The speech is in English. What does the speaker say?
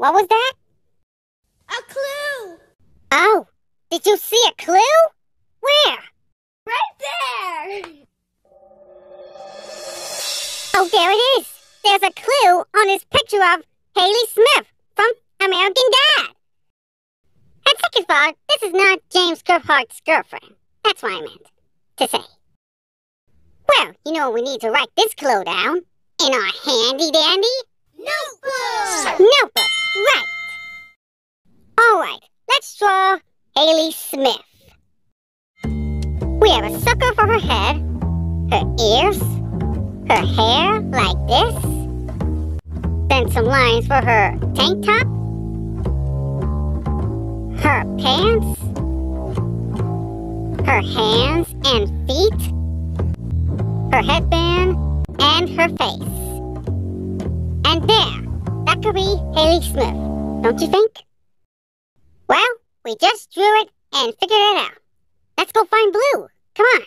What was that? A clue! Oh, did you see a clue? Where? Right there! Oh, there it is. There's a clue on this picture of Hayley Smith from American Dad. And second thought, this is not James Kephart's girlfriend. That's what I meant to say. Well, you know we need to write this clue down in our handy dandy notebook. Let's draw Hayley Smith. We have a sucker for her head, her ears, her hair like this, then some lines for her tank top, her pants, her hands and feet, her headband, and her face. And there, that could be Hayley Smith, don't you think? Well, we just drew it and figured it out. Let's go find Blue. Come on.